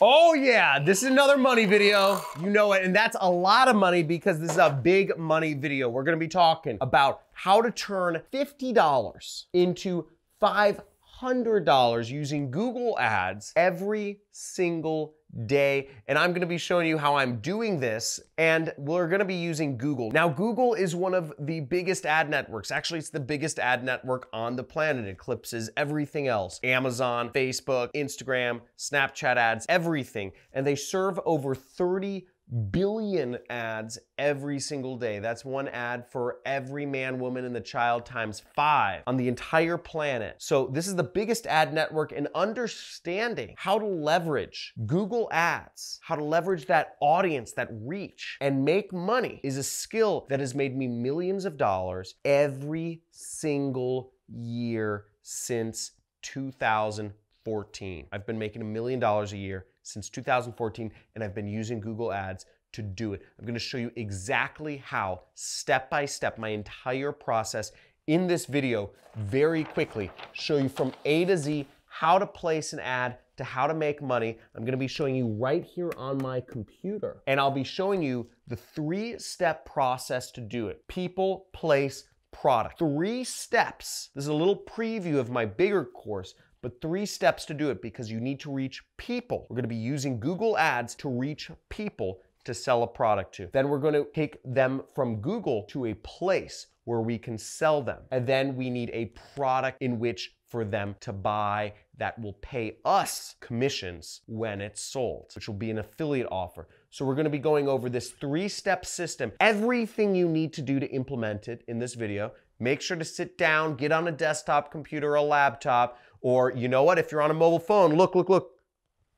Oh yeah, this is another money video. You know it, and that's a lot of money because this is a big money video. We're gonna be talking about how to turn $50 into $500 using Google Ads every single day. And I'm gonna be showing you how I'm doing this. And we're gonna be using Google. Now, Google is one of the biggest ad networks. Actually, it's the biggest ad network on the planet. It eclipses everything else Amazon, Facebook, Instagram, Snapchat ads, everything. And they serve over 30 billion ads every single day. That's one ad for every man, woman, and the child times five on the entire planet. So this is the biggest ad network and understanding how to leverage Google ads, how to leverage that audience, that reach and make money is a skill that has made me millions of dollars every single year since 2014. I've been making a million dollars a year since 2014, and I've been using Google Ads to do it. I'm gonna show you exactly how, step by step, my entire process in this video very quickly, show you from A to Z how to place an ad to how to make money. I'm gonna be showing you right here on my computer. And I'll be showing you the three step process to do it. People, place, product. Three steps. This is a little preview of my bigger course, but three steps to do it because you need to reach people. We're gonna be using Google Ads to reach people to sell a product to. Then we're gonna take them from Google to a place where we can sell them. And then we need a product in which for them to buy that will pay us commissions when it's sold, which will be an affiliate offer. So we're gonna be going over this three-step system, everything you need to do to implement it in this video. Make sure to sit down, get on a desktop computer a laptop, or you know what, if you're on a mobile phone, look, look, look,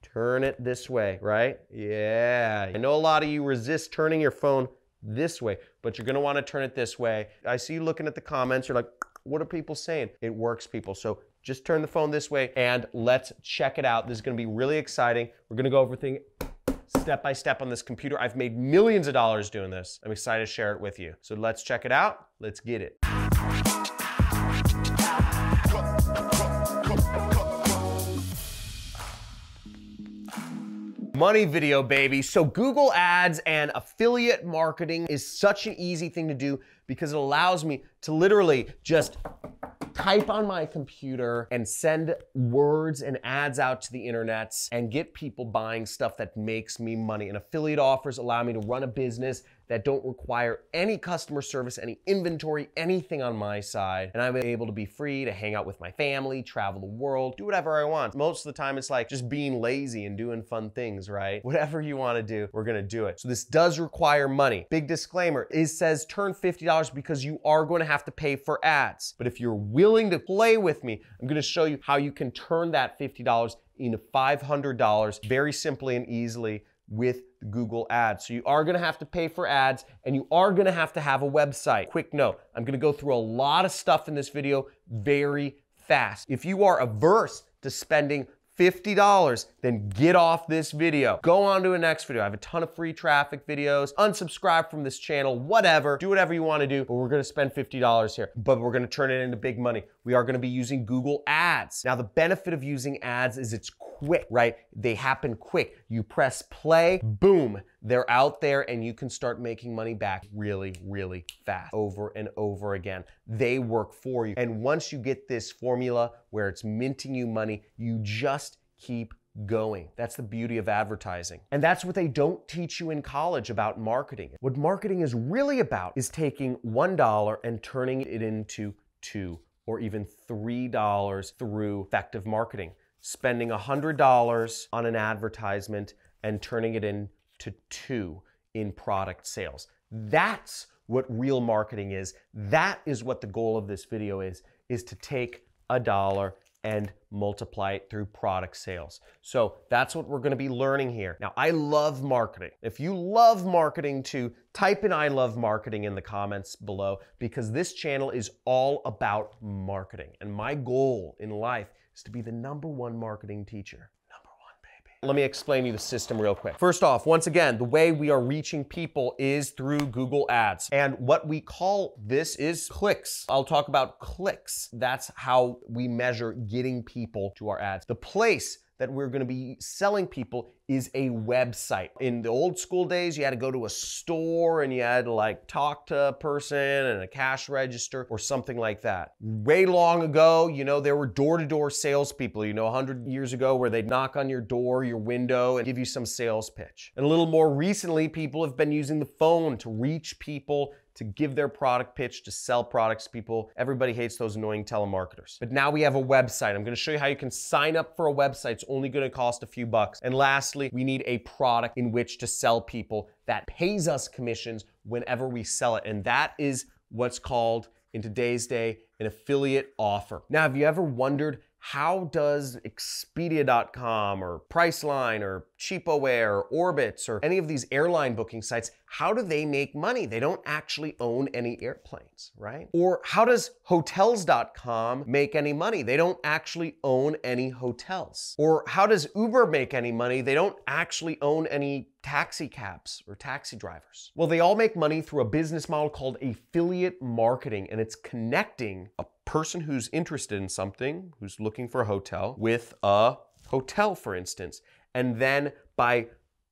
turn it this way, right? Yeah. I know a lot of you resist turning your phone this way, but you're gonna wanna turn it this way. I see you looking at the comments, you're like, what are people saying? It works, people. So just turn the phone this way and let's check it out. This is gonna be really exciting. We're gonna go over things step by step on this computer. I've made millions of dollars doing this. I'm excited to share it with you. So let's check it out. Let's get it. Money video, baby. So Google Ads and affiliate marketing is such an easy thing to do because it allows me to literally just type on my computer and send words and ads out to the internets and get people buying stuff that makes me money. And affiliate offers allow me to run a business that don't require any customer service, any inventory, anything on my side. And I'm able to be free to hang out with my family, travel the world, do whatever I want. Most of the time, it's like just being lazy and doing fun things, right? Whatever you wanna do, we're gonna do it. So this does require money. Big disclaimer, it says turn $50 because you are gonna have to pay for ads. But if you're willing to play with me, I'm gonna show you how you can turn that $50 into $500 very simply and easily with Google Ads. So you are gonna have to pay for ads and you are gonna have to have a website. Quick note, I'm gonna go through a lot of stuff in this video very fast. If you are averse to spending $50, then get off this video. Go on to a next video. I have a ton of free traffic videos. Unsubscribe from this channel, whatever. Do whatever you want to do, but we're going to spend $50 here. But we're going to turn it into big money. We are going to be using Google Ads. Now, the benefit of using ads is it's quick, right? They happen quick. You press play, boom, they're out there and you can start making money back really, really fast over and over again. They work for you. And once you get this formula where it's minting you money, you just keep going. That's the beauty of advertising. And that's what they don't teach you in college about marketing. What marketing is really about is taking $1 and turning it into two or even $3 through effective marketing spending $100 on an advertisement and turning it into two in product sales. That's what real marketing is. That is what the goal of this video is, is to take a dollar and multiply it through product sales. So that's what we're gonna be learning here. Now, I love marketing. If you love marketing too, type in I love marketing in the comments below because this channel is all about marketing. And my goal in life is to be the number one marketing teacher. Number one, baby. Let me explain you the system real quick. First off, once again, the way we are reaching people is through Google Ads. And what we call this is clicks. I'll talk about clicks. That's how we measure getting people to our ads. The place that we're going to be selling people is a website. In the old school days, you had to go to a store and you had to like talk to a person and a cash register or something like that. Way long ago, you know, there were door to door salespeople, you know, 100 years ago, where they'd knock on your door, your window, and give you some sales pitch. And a little more recently, people have been using the phone to reach people to give their product pitch, to sell products to people. Everybody hates those annoying telemarketers. But now we have a website. I'm gonna show you how you can sign up for a website. It's only gonna cost a few bucks. And lastly, we need a product in which to sell people that pays us commissions whenever we sell it. And that is what's called in today's day an affiliate offer. Now, have you ever wondered how does Expedia.com or Priceline or CheapOair or Orbitz or any of these airline booking sites, how do they make money? They don't actually own any airplanes, right? Or how does Hotels.com make any money? They don't actually own any hotels. Or how does Uber make any money? They don't actually own any taxi cabs or taxi drivers. Well, they all make money through a business model called affiliate marketing, and it's connecting a person who's interested in something, who's looking for a hotel, with a hotel, for instance. And then by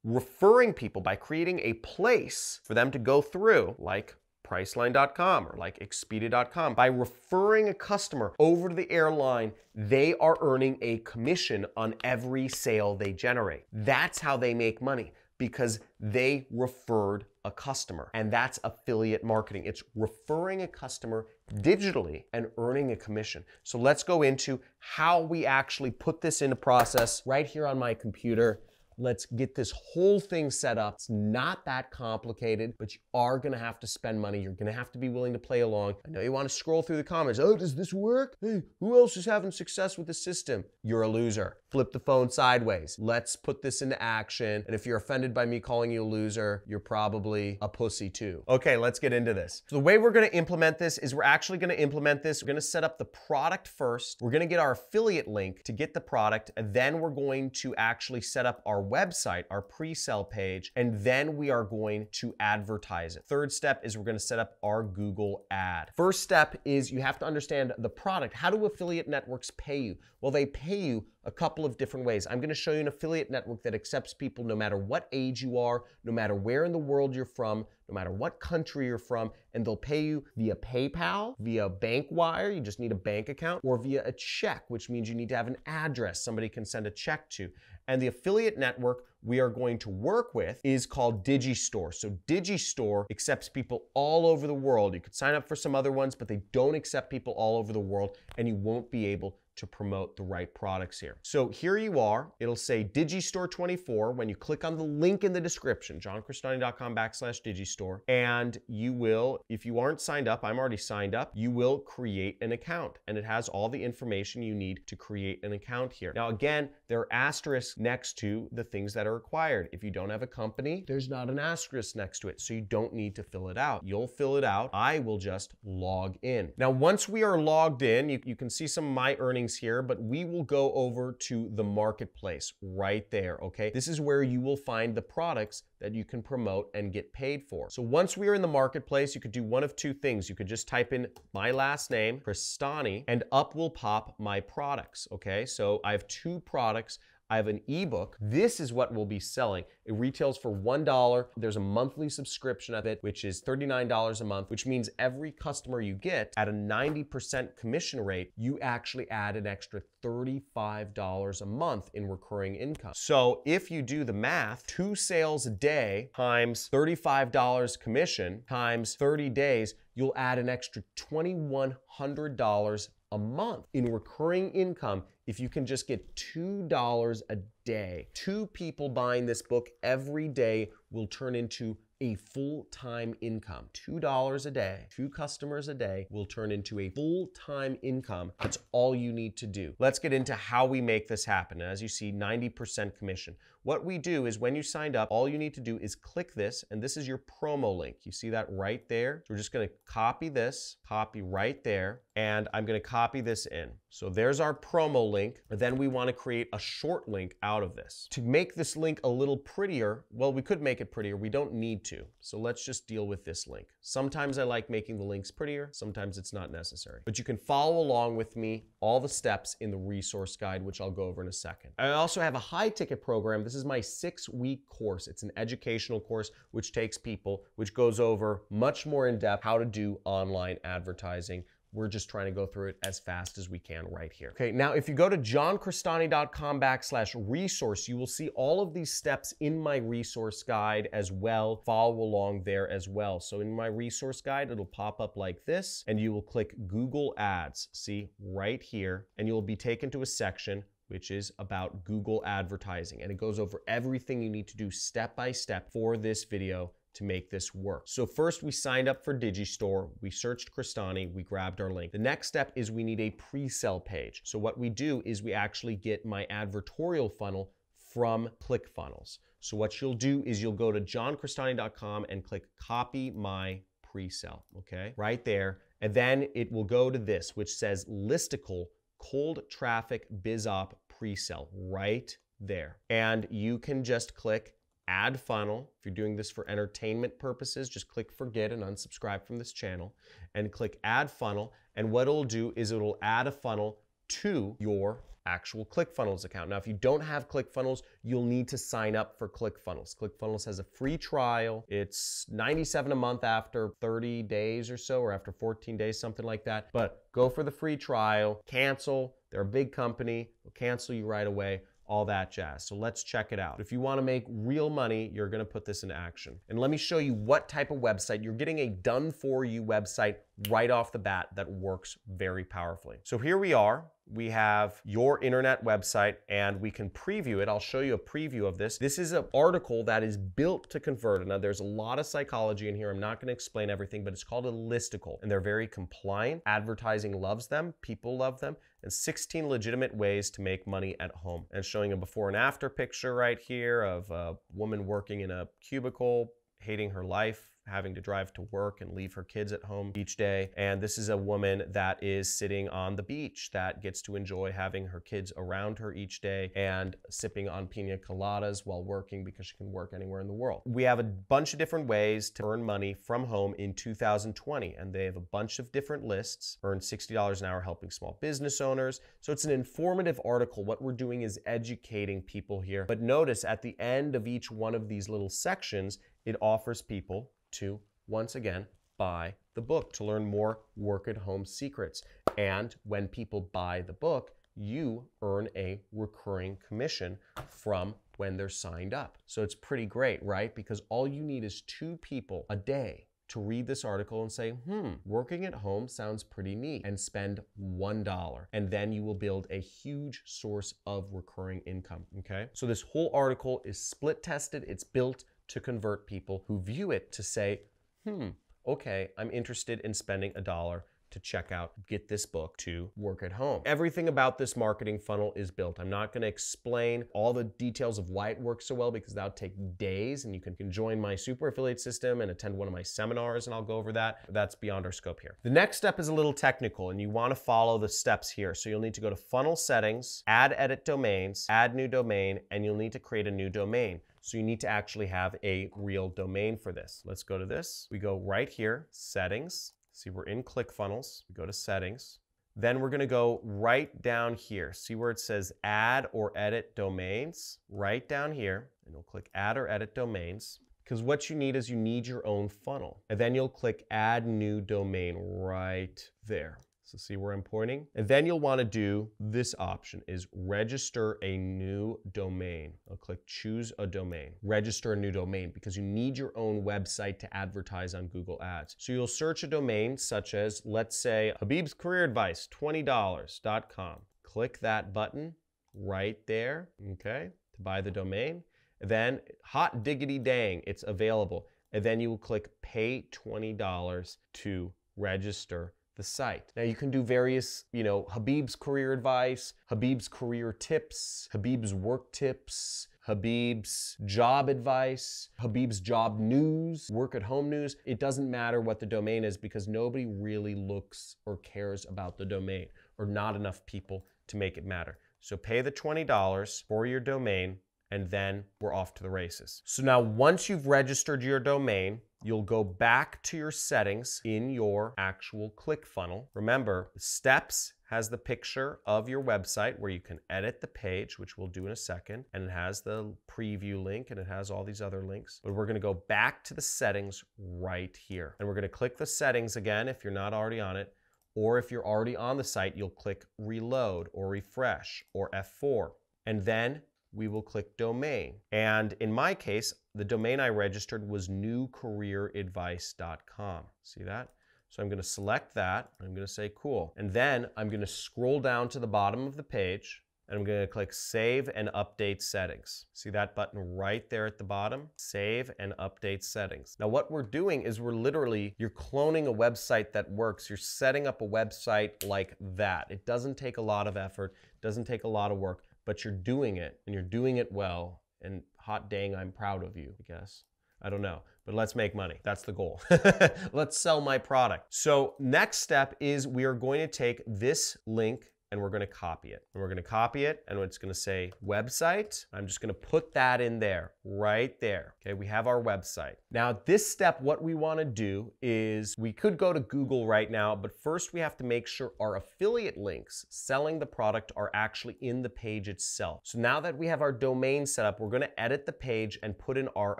referring people, by creating a place for them to go through, like Priceline.com or like Expedia.com, by referring a customer over to the airline, they are earning a commission on every sale they generate. That's how they make money because they referred a customer. And that's affiliate marketing. It's referring a customer digitally and earning a commission. So let's go into how we actually put this into process right here on my computer. Let's get this whole thing set up. It's not that complicated, but you are gonna have to spend money. You're gonna have to be willing to play along. I know you wanna scroll through the comments. Oh, does this work? Hey, who else is having success with the system? You're a loser. Flip the phone sideways. Let's put this into action. And if you're offended by me calling you a loser, you're probably a pussy too. Okay, let's get into this. So the way we're gonna implement this is we're actually gonna implement this. We're gonna set up the product first. We're gonna get our affiliate link to get the product. And then we're going to actually set up our website, our pre-sale page, and then we are going to advertise it. Third step is we're gonna set up our Google ad. First step is you have to understand the product. How do affiliate networks pay you? Well, they pay you a couple of different ways. I'm gonna show you an affiliate network that accepts people no matter what age you are, no matter where in the world you're from, no matter what country you're from, and they'll pay you via PayPal, via bank wire, you just need a bank account, or via a check, which means you need to have an address somebody can send a check to. And the affiliate network we are going to work with is called Digistore. So Digistore accepts people all over the world. You could sign up for some other ones, but they don't accept people all over the world, and you won't be able to promote the right products here. So here you are. It'll say Digistore 24 when you click on the link in the description, johncrestani.com backslash Digistore. And you will, if you aren't signed up, I'm already signed up, you will create an account. And it has all the information you need to create an account here. Now, again, there are asterisks next to the things that are required. If you don't have a company, there's not an asterisk next to it. So you don't need to fill it out. You'll fill it out. I will just log in. Now, once we are logged in, you, you can see some of my earnings here, but we will go over to the marketplace right there, okay? This is where you will find the products that you can promote and get paid for. So once we are in the marketplace, you could do one of two things. You could just type in my last name, Crestani, and up will pop my products, okay? So I have two products. I have an ebook. This is what we'll be selling. It retails for $1. There's a monthly subscription of it, which is $39 a month, which means every customer you get at a 90% commission rate, you actually add an extra $35 a month in recurring income. So if you do the math, two sales a day times $35 commission times 30 days, you'll add an extra $2,100 a month in recurring income if you can just get $2 a day. Two people buying this book every day will turn into a full-time income. $2 a day, two customers a day will turn into a full-time income. That's all you need to do. Let's get into how we make this happen. As you see, 90% commission. What we do is when you signed up, all you need to do is click this, and this is your promo link. You see that right there? So we're just gonna copy this, copy right there, and I'm gonna copy this in. So there's our promo link. Then we wanna create a short link out of this. To make this link a little prettier, well, we could make it prettier. We don't need to. So let's just deal with this link. Sometimes I like making the links prettier, sometimes it's not necessary. But you can follow along with me all the steps in the resource guide, which I'll go over in a second. I also have a high ticket program. This is my six week course. It's an educational course which takes people, which goes over much more in depth how to do online advertising we're just trying to go through it as fast as we can right here. Okay, now if you go to johncrestani.com backslash resource, you will see all of these steps in my resource guide as well. Follow along there as well. So in my resource guide, it'll pop up like this, and you will click Google Ads, see right here, and you'll be taken to a section which is about Google advertising. And it goes over everything you need to do step by step for this video to make this work. So first we signed up for Digistore, we searched Crestani, we grabbed our link. The next step is we need a pre-sale page. So what we do is we actually get my advertorial funnel from ClickFunnels. So what you'll do is you'll go to johncrestani.com and click copy my pre-sale, okay? Right there. And then it will go to this, which says listicle cold traffic BizOp pre-sale right there. And you can just click add funnel. If you're doing this for entertainment purposes, just click forget and unsubscribe from this channel and click add funnel. And what it'll do is it'll add a funnel to your actual ClickFunnels account. Now, if you don't have ClickFunnels, you'll need to sign up for ClickFunnels. ClickFunnels has a free trial. It's 97 a month after 30 days or so, or after 14 days, something like that. But go for the free trial, cancel. They're a big company. They'll cancel you right away all that jazz. So let's check it out. If you wanna make real money, you're gonna put this into action. And let me show you what type of website. You're getting a done for you website right off the bat that works very powerfully. So here we are we have your internet website and we can preview it. I'll show you a preview of this. This is an article that is built to convert. Now, there's a lot of psychology in here. I'm not going to explain everything, but it's called a listicle and they're very compliant. Advertising loves them, people love them, and 16 legitimate ways to make money at home. And showing a before and after picture right here of a woman working in a cubicle, hating her life, having to drive to work and leave her kids at home each day. And this is a woman that is sitting on the beach that gets to enjoy having her kids around her each day and sipping on pina coladas while working because she can work anywhere in the world. We have a bunch of different ways to earn money from home in 2020, and they have a bunch of different lists. Earn $60 an hour helping small business owners. So it's an informative article. What we're doing is educating people here. But notice at the end of each one of these little sections, it offers people to, once again, buy the book to learn more work at home secrets. And when people buy the book, you earn a recurring commission from when they're signed up. So it's pretty great, right? Because all you need is two people a day to read this article and say, hmm, working at home sounds pretty neat, and spend $1. And then you will build a huge source of recurring income, okay? So this whole article is split tested, it's built to convert people who view it to say, hmm, okay, I'm interested in spending a dollar to check out, get this book to work at home. Everything about this marketing funnel is built. I'm not gonna explain all the details of why it works so well because that'll take days and you can, can join my super affiliate system and attend one of my seminars and I'll go over that. That's beyond our scope here. The next step is a little technical and you wanna follow the steps here. So you'll need to go to funnel settings, add edit domains, add new domain, and you'll need to create a new domain. So you need to actually have a real domain for this. Let's go to this. We go right here, settings. See, we're in ClickFunnels. We go to settings. Then we're gonna go right down here. See where it says add or edit domains? Right down here, and we'll click add or edit domains. Because what you need is you need your own funnel. And then you'll click add new domain right there. So see where I'm pointing? And then you'll want to do this option is register a new domain. I'll click choose a domain. Register a new domain because you need your own website to advertise on Google Ads. So you'll search a domain such as, let's say, Habib's Career Advice, $20.com. Click that button right there, okay, to buy the domain. Then hot diggity dang, it's available. And then you will click pay $20 to register the site. Now you can do various, you know, Habib's career advice, Habib's career tips, Habib's work tips, Habib's job advice, Habib's job news, work at home news. It doesn't matter what the domain is because nobody really looks or cares about the domain or not enough people to make it matter. So pay the $20 for your domain and then we're off to the races. So now once you've registered your domain, you'll go back to your settings in your actual ClickFunnels. Remember, steps has the picture of your website where you can edit the page, which we'll do in a second, and it has the preview link and it has all these other links. But we're gonna go back to the settings right here. And we're gonna click the settings again if you're not already on it, or if you're already on the site, you'll click reload or refresh or F4. And then we will click domain. And in my case, the domain I registered was newcareeradvice.com. See that? So I'm going to select that. I'm going to say cool. And then I'm going to scroll down to the bottom of the page and I'm going to click Save and Update Settings. See that button right there at the bottom? Save and Update Settings. Now what we're doing is we're literally, you're cloning a website that works. You're setting up a website like that. It doesn't take a lot of effort, doesn't take a lot of work, but you're doing it and you're doing it well. And hot dang, I'm proud of you, I guess. I don't know, but let's make money. That's the goal. let's sell my product. So next step is we are going to take this link and we're going to copy it. And we're going to copy it and it's going to say website. I'm just going to put that in there, right there. Okay, we have our website. Now this step, what we want to do is we could go to Google right now, but first we have to make sure our affiliate links selling the product are actually in the page itself. So now that we have our domain set up, we're going to edit the page and put in our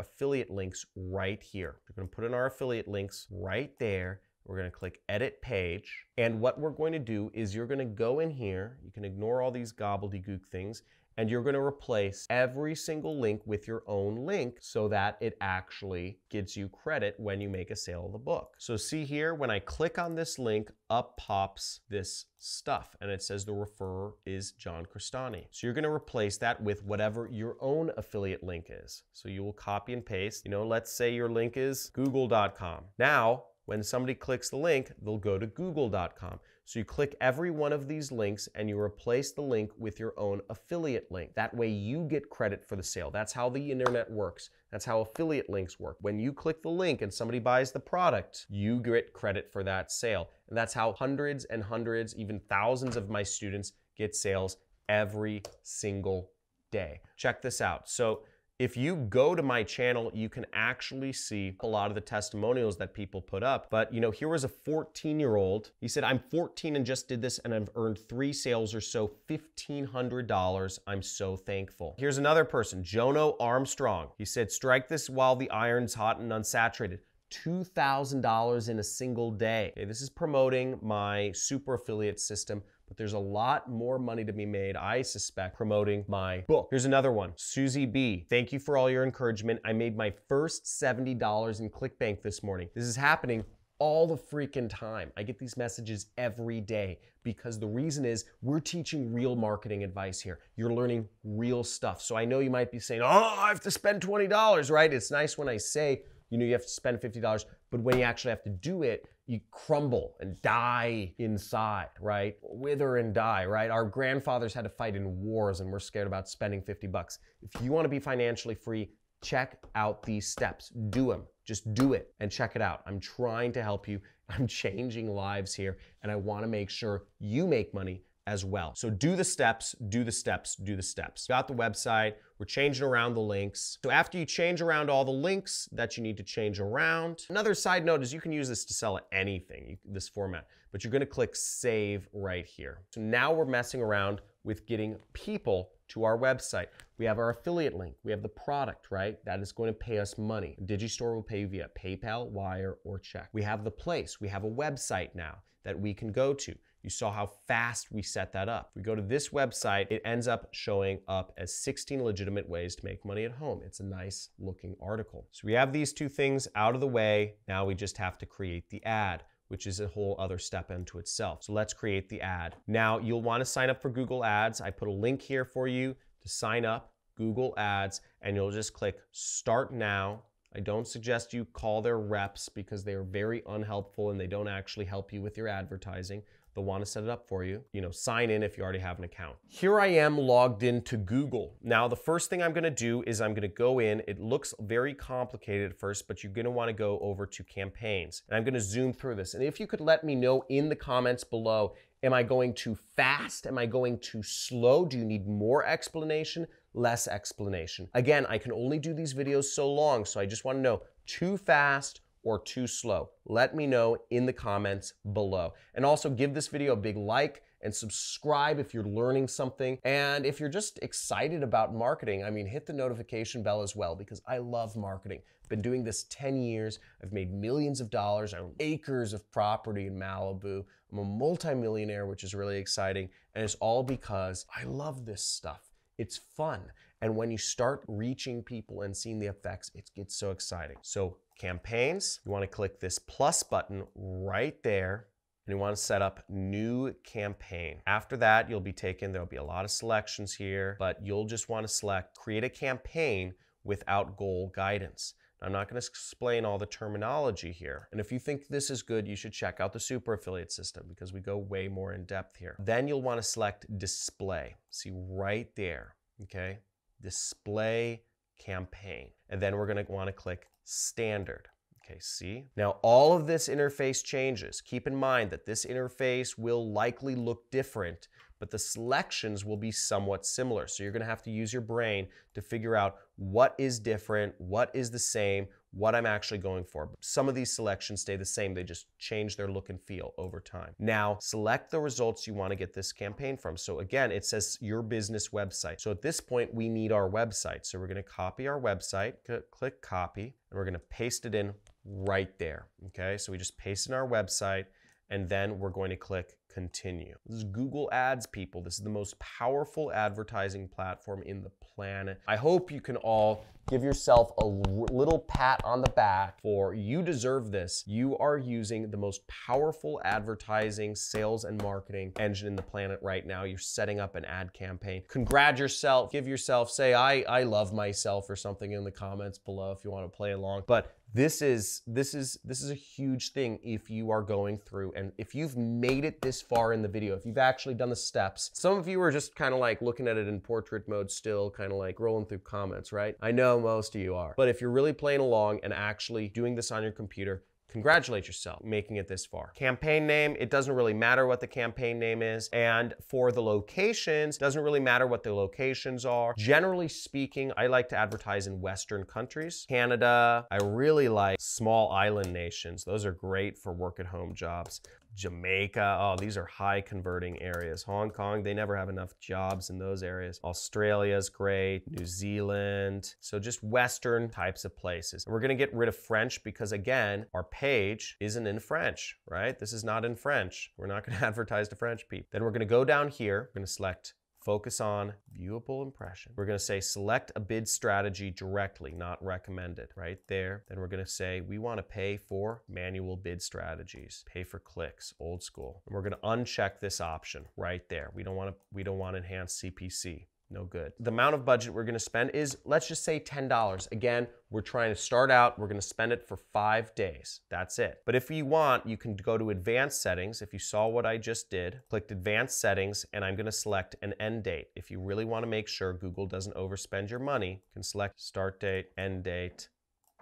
affiliate links right here. We're going to put in our affiliate links right there we're going to click edit page. And what we're going to do is you're going to go in here. You can ignore all these gobbledygook things and you're going to replace every single link with your own link so that it actually gives you credit when you make a sale of the book. So see here, when I click on this link, up pops this stuff and it says the referrer is John Crestani. So you're going to replace that with whatever your own affiliate link is. So you will copy and paste, you know, let's say your link is google.com. Now, when somebody clicks the link, they'll go to google.com. So you click every one of these links and you replace the link with your own affiliate link. That way you get credit for the sale. That's how the internet works. That's how affiliate links work. When you click the link and somebody buys the product, you get credit for that sale. And that's how hundreds and hundreds, even thousands of my students get sales every single day. Check this out. So if you go to my channel, you can actually see a lot of the testimonials that people put up. But you know, here was a 14 year old. He said, I'm 14 and just did this and I've earned three sales or so, $1,500. I'm so thankful. Here's another person, Jono Armstrong. He said, strike this while the iron's hot and unsaturated. $2,000 in a single day. Okay, this is promoting my super affiliate system but there's a lot more money to be made, I suspect, promoting my book. Here's another one Susie B. Thank you for all your encouragement. I made my first $70 in ClickBank this morning. This is happening all the freaking time. I get these messages every day because the reason is we're teaching real marketing advice here. You're learning real stuff. So I know you might be saying, oh, I have to spend $20, right? It's nice when I say, you know, you have to spend $50, but when you actually have to do it, you crumble and die inside, right? Wither and die, right? Our grandfathers had to fight in wars and we're scared about spending 50 bucks. If you want to be financially free, check out these steps. Do them. Just do it and check it out. I'm trying to help you. I'm changing lives here and I want to make sure you make money as well. So do the steps, do the steps, do the steps. Got the website, we're changing around the links. So after you change around all the links that you need to change around, another side note is you can use this to sell anything, this format, but you're gonna click save right here. So now we're messing around with getting people to our website. We have our affiliate link. We have the product, right? That is going to pay us money. Digistore will pay you via PayPal, Wire, or check. We have the place. We have a website now that we can go to. You saw how fast we set that up. We go to this website, it ends up showing up as 16 legitimate ways to make money at home. It's a nice looking article. So we have these two things out of the way. Now we just have to create the ad which is a whole other step into itself. So let's create the ad. Now you'll wanna sign up for Google Ads. I put a link here for you to sign up, Google Ads, and you'll just click Start Now. I don't suggest you call their reps because they are very unhelpful and they don't actually help you with your advertising they'll want to set it up for you. You know, sign in if you already have an account. Here I am logged into Google. Now, the first thing I'm going to do is I'm going to go in. It looks very complicated at first, but you're going to want to go over to campaigns. And I'm going to zoom through this. And if you could let me know in the comments below, am I going too fast? Am I going too slow? Do you need more explanation? Less explanation. Again, I can only do these videos so long, so I just want to know too fast or too slow? Let me know in the comments below. And also give this video a big like and subscribe if you're learning something. And if you're just excited about marketing, I mean, hit the notification bell as well because I love marketing. Been doing this 10 years. I've made millions of dollars. I own acres of property in Malibu. I'm a multimillionaire, which is really exciting. And it's all because I love this stuff. It's fun. And when you start reaching people and seeing the effects, it gets so exciting. So campaigns, you wanna click this plus button right there and you wanna set up new campaign. After that, you'll be taken, there'll be a lot of selections here, but you'll just wanna select create a campaign without goal guidance. I'm not going to explain all the terminology here. And if you think this is good, you should check out the super affiliate system because we go way more in depth here. Then you'll want to select display. See right there, okay? Display campaign. And then we're going to want to click standard. Okay, see? Now all of this interface changes. Keep in mind that this interface will likely look different, but the selections will be somewhat similar. So you're gonna have to use your brain to figure out what is different, what is the same, what I'm actually going for. Some of these selections stay the same, they just change their look and feel over time. Now, select the results you want to get this campaign from. So again, it says your business website. So at this point, we need our website. So we're going to copy our website, click copy, and we're going to paste it in right there. Okay, so we just paste in our website and then we're going to click continue. This is Google Ads, people. This is the most powerful advertising platform in the planet. I hope you can all give yourself a little pat on the back for you deserve this. You are using the most powerful advertising, sales, and marketing engine in the planet right now. You're setting up an ad campaign. Congratulate yourself, give yourself, say, I, I love myself or something in the comments below if you want to play along. But this is this is this is a huge thing if you are going through and if you've made it this far in the video if you've actually done the steps. Some of you are just kind of like looking at it in portrait mode still kind of like rolling through comments right? I know most of you are. But if you're really playing along and actually doing this on your computer congratulate yourself making it this far. Campaign name, it doesn't really matter what the campaign name is. And for the locations, doesn't really matter what the locations are. Generally speaking, I like to advertise in Western countries. Canada, I really like small island nations. Those are great for work at home jobs. Jamaica. Oh, these are high converting areas. Hong Kong, they never have enough jobs in those areas. Australia's great. New Zealand. So just Western types of places. We're going to get rid of French because, again, our page isn't in French, right? This is not in French. We're not going to advertise to French people. Then we're going to go down here. We're going to select Focus on viewable impression. We're going to say select a bid strategy directly, not recommended, right there. Then we're going to say we want to pay for manual bid strategies, pay for clicks, old school. And we're going to uncheck this option right there. We don't want to we don't want enhanced CPC no good. The amount of budget we're gonna spend is, let's just say $10. Again, we're trying to start out, we're gonna spend it for five days. That's it. But if you want, you can go to advanced settings. If you saw what I just did, clicked advanced settings, and I'm gonna select an end date. If you really wanna make sure Google doesn't overspend your money, you can select start date, end date,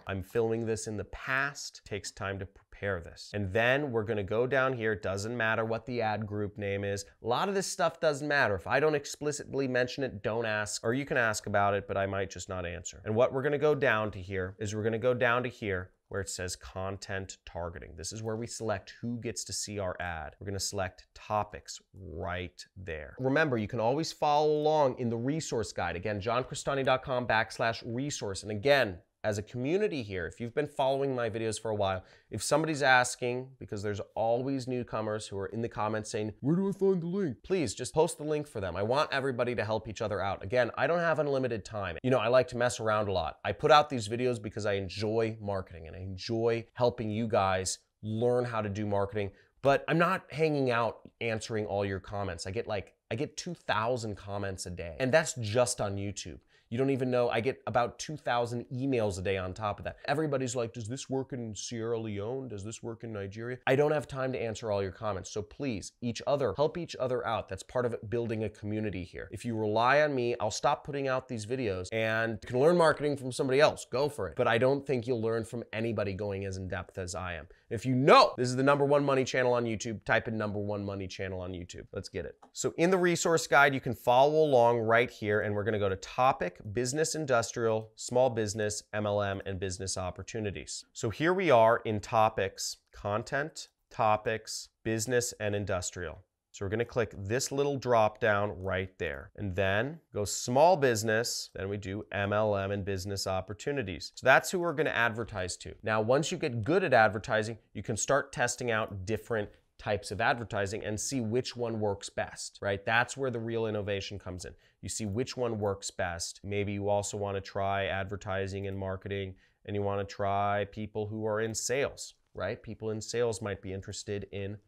I'm filming this in the past. It takes time to prepare this. And then we're gonna go down here. It doesn't matter what the ad group name is. A lot of this stuff doesn't matter. If I don't explicitly mention it, don't ask, or you can ask about it, but I might just not answer. And what we're gonna go down to here is we're gonna go down to here where it says content targeting. This is where we select who gets to see our ad. We're gonna select topics right there. Remember, you can always follow along in the resource guide. Again, johncrestani.com backslash resource. And again, as a community here, if you've been following my videos for a while, if somebody's asking, because there's always newcomers who are in the comments saying, where do I find the link? Please just post the link for them. I want everybody to help each other out. Again, I don't have unlimited time. You know, I like to mess around a lot. I put out these videos because I enjoy marketing and I enjoy helping you guys learn how to do marketing, but I'm not hanging out answering all your comments. I get like, I get 2,000 comments a day, and that's just on YouTube. You don't even know. I get about 2,000 emails a day on top of that. Everybody's like, does this work in Sierra Leone? Does this work in Nigeria? I don't have time to answer all your comments. So please, each other, help each other out. That's part of building a community here. If you rely on me, I'll stop putting out these videos and you can learn marketing from somebody else. Go for it. But I don't think you'll learn from anybody going as in depth as I am. If you know this is the number one money channel on YouTube, type in number one money channel on YouTube. Let's get it. So in the resource guide, you can follow along right here, and we're gonna go to topic, business, industrial, small business, MLM, and business opportunities. So here we are in topics, content, topics, business, and industrial. So we're gonna click this little drop down right there. And then go small business, then we do MLM and business opportunities. So that's who we're gonna advertise to. Now, once you get good at advertising, you can start testing out different types of advertising and see which one works best, right? That's where the real innovation comes in. You see which one works best. Maybe you also wanna try advertising and marketing and you wanna try people who are in sales, right? People in sales might be interested in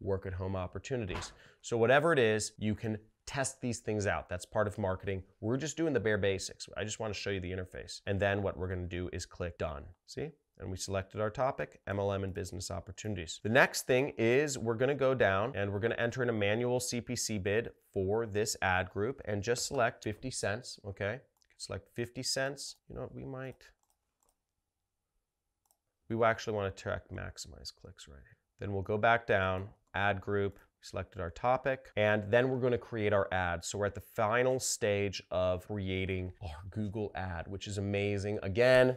work at home opportunities. So, whatever it is, you can test these things out. That's part of marketing. We're just doing the bare basics. I just want to show you the interface. And then what we're going to do is click done. See? And we selected our topic, MLM and business opportunities. The next thing is we're going to go down and we're going to enter in a manual CPC bid for this ad group and just select 50 cents. Okay. Select 50 cents. You know what? We might. We actually want to track maximize clicks right here. Then we'll go back down ad group, selected our topic, and then we're going to create our ad. So we're at the final stage of creating our Google ad, which is amazing. Again,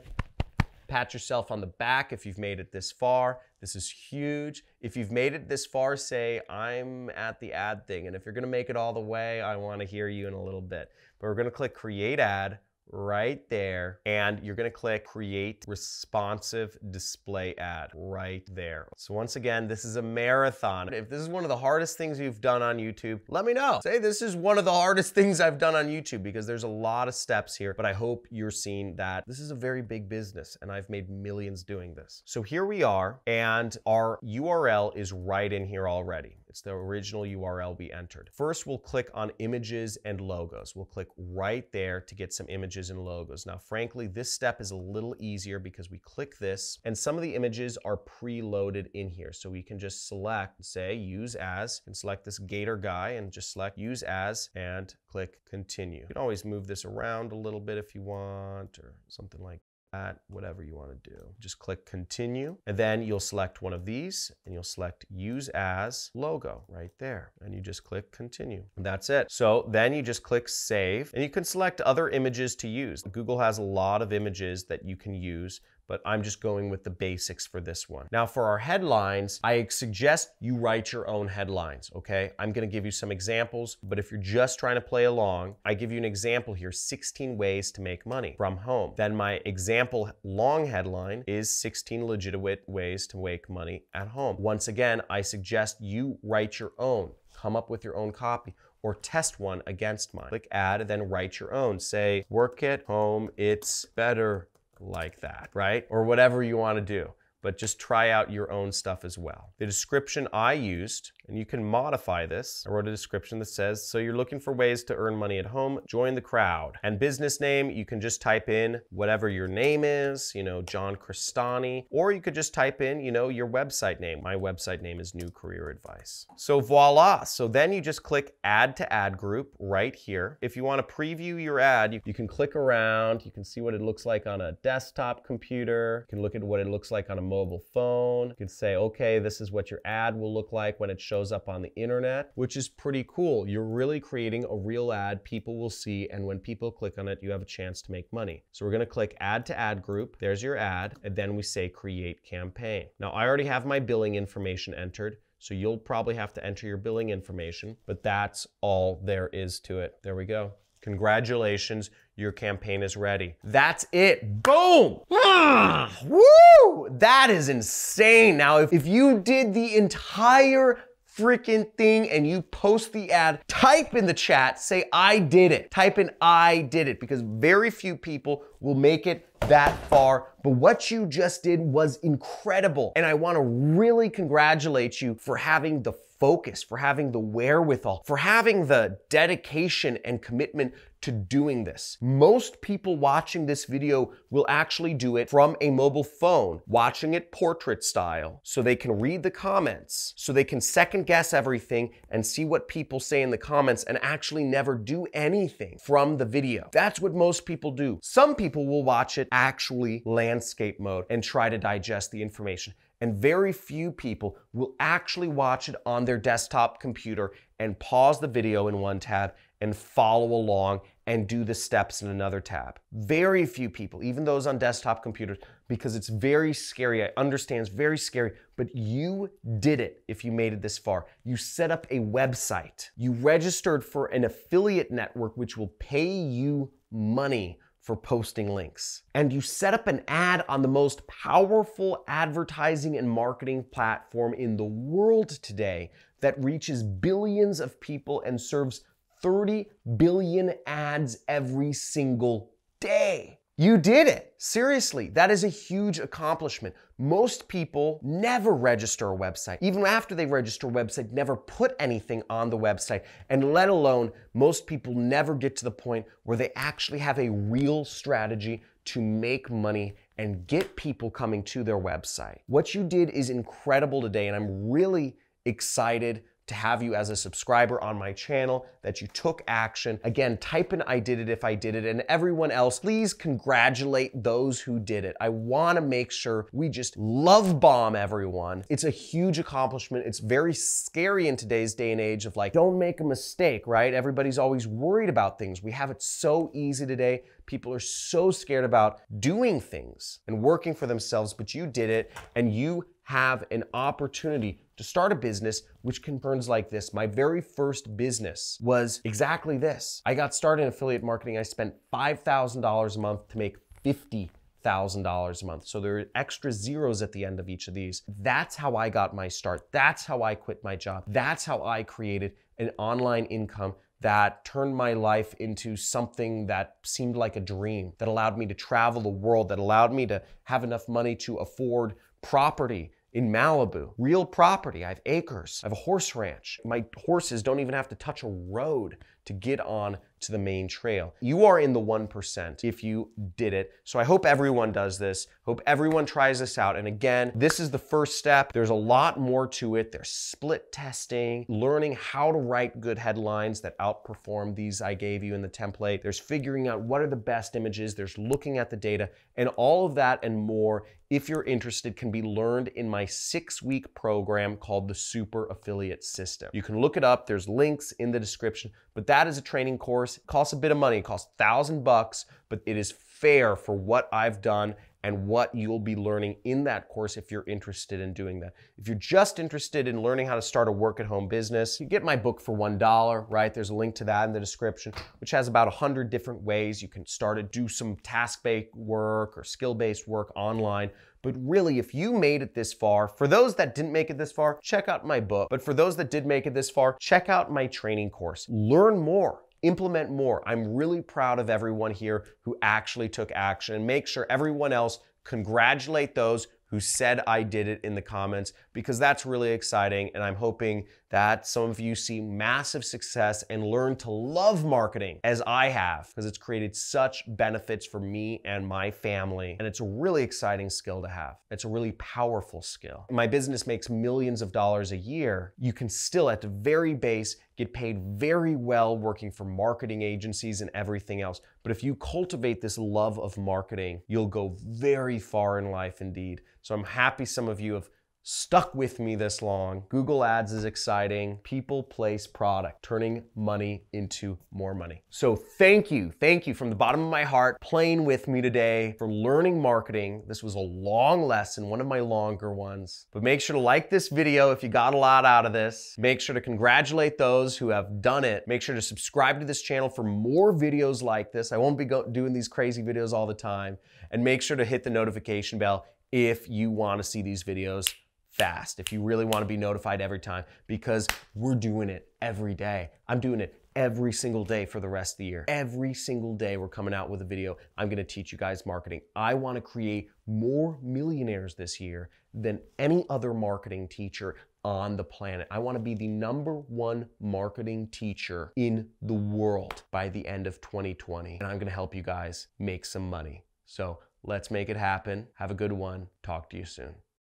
pat yourself on the back if you've made it this far. This is huge. If you've made it this far, say, I'm at the ad thing. And if you're to make it all the way, I want to hear you in a little bit. But we're to click create ad right there and you're going to click create responsive display ad right there. So once again, this is a marathon. If this is one of the hardest things you've done on YouTube, let me know. Say this is one of the hardest things I've done on YouTube because there's a lot of steps here, but I hope you're seeing that this is a very big business and I've made millions doing this. So here we are and our URL is right in here already. It's the original URL we entered. First, we'll click on images and logos. We'll click right there to get some images and logos. Now, frankly, this step is a little easier because we click this and some of the images are preloaded in here. So we can just select, say, use as, and select this gator guy and just select use as and click continue. You can always move this around a little bit if you want or something like at whatever you want to do. Just click continue and then you'll select one of these and you'll select use as logo right there and you just click continue. And that's it. So then you just click save and you can select other images to use. Google has a lot of images that you can use but I'm just going with the basics for this one. Now for our headlines, I suggest you write your own headlines, okay? I'm gonna give you some examples, but if you're just trying to play along, I give you an example here, 16 ways to make money from home. Then my example long headline is 16 legitimate ways to make money at home. Once again, I suggest you write your own, come up with your own copy or test one against mine. Click add and then write your own. Say, work at home, it's better like that, right? Or whatever you want to do but just try out your own stuff as well. The description I used, and you can modify this, I wrote a description that says, so you're looking for ways to earn money at home, join the crowd. And business name, you can just type in whatever your name is, you know, John Crestani, or you could just type in, you know, your website name. My website name is New Career Advice. So voila. So then you just click add to ad group right here. If you want to preview your ad, you, you can click around, you can see what it looks like on a desktop computer, you can look at what it looks like on a mobile phone. You can say, okay, this is what your ad will look like when it shows up on the internet, which is pretty cool. You're really creating a real ad people will see, and when people click on it, you have a chance to make money. So we're gonna click add to ad group. There's your ad, and then we say create campaign. Now I already have my billing information entered. So you'll probably have to enter your billing information, but that's all there is to it. There we go. Congratulations, your campaign is ready. That's it. Boom! Ah, woo! That is insane. Now, if, if you did the entire freaking thing and you post the ad, type in the chat, say, I did it. Type in, I did it, because very few people will make it that far. But what you just did was incredible. And I wanna really congratulate you for having the focus, for having the wherewithal, for having the dedication and commitment to doing this. Most people watching this video will actually do it from a mobile phone, watching it portrait style, so they can read the comments, so they can second guess everything and see what people say in the comments and actually never do anything from the video. That's what most people do. Some people will watch it actually landscape mode and try to digest the information and very few people will actually watch it on their desktop computer and pause the video in one tab and follow along and do the steps in another tab. Very few people, even those on desktop computers, because it's very scary. I understand it's very scary, but you did it if you made it this far. You set up a website. You registered for an affiliate network which will pay you money for posting links. And you set up an ad on the most powerful advertising and marketing platform in the world today that reaches billions of people and serves 30 billion ads every single day. You did it. Seriously, that is a huge accomplishment. Most people never register a website. Even after they register a website, never put anything on the website. And let alone, most people never get to the point where they actually have a real strategy to make money and get people coming to their website. What you did is incredible today, and I'm really excited to have you as a subscriber on my channel, that you took action. Again, type in I did it if I did it, and everyone else, please congratulate those who did it. I wanna make sure we just love bomb everyone. It's a huge accomplishment. It's very scary in today's day and age of like, don't make a mistake, right? Everybody's always worried about things. We have it so easy today. People are so scared about doing things and working for themselves, but you did it and you have an opportunity to start a business which concerns like this. My very first business was exactly this. I got started in affiliate marketing. I spent $5,000 a month to make 50 thousand dollars a month. So there are extra zeros at the end of each of these. That's how I got my start. That's how I quit my job. That's how I created an online income that turned my life into something that seemed like a dream, that allowed me to travel the world, that allowed me to have enough money to afford property in Malibu, real property. I have acres. I have a horse ranch. My horses don't even have to touch a road to get on to the main trail. You are in the 1% if you did it. So I hope everyone does this. Hope everyone tries this out. And again, this is the first step. There's a lot more to it. There's split testing, learning how to write good headlines that outperform these I gave you in the template. There's figuring out what are the best images. There's looking at the data and all of that and more if you're interested, can be learned in my six week program called the Super Affiliate System. You can look it up, there's links in the description, but that is a training course. It costs a bit of money, it costs thousand bucks, but it is fair for what I've done and what you'll be learning in that course if you're interested in doing that. If you're just interested in learning how to start a work at home business, you get my book for $1, right? There's a link to that in the description, which has about 100 different ways you can start to do some task-based work or skill-based work online. But really, if you made it this far, for those that didn't make it this far, check out my book. But for those that did make it this far, check out my training course. Learn more implement more. I'm really proud of everyone here who actually took action make sure everyone else congratulate those who said I did it in the comments because that's really exciting. And I'm hoping that some of you see massive success and learn to love marketing as I have because it's created such benefits for me and my family. And it's a really exciting skill to have. It's a really powerful skill. My business makes millions of dollars a year. You can still, at the very base, get paid very well working for marketing agencies and everything else. But if you cultivate this love of marketing, you'll go very far in life indeed. So I'm happy some of you have stuck with me this long. Google Ads is exciting. People, place, product, turning money into more money. So thank you, thank you from the bottom of my heart playing with me today for learning marketing. This was a long lesson, one of my longer ones. But make sure to like this video if you got a lot out of this. Make sure to congratulate those who have done it. Make sure to subscribe to this channel for more videos like this. I won't be doing these crazy videos all the time. And make sure to hit the notification bell if you want to see these videos fast if you really want to be notified every time because we're doing it every day. I'm doing it every single day for the rest of the year. Every single day we're coming out with a video. I'm going to teach you guys marketing. I want to create more millionaires this year than any other marketing teacher on the planet. I want to be the number one marketing teacher in the world by the end of 2020. And I'm going to help you guys make some money. So let's make it happen. Have a good one. Talk to you soon.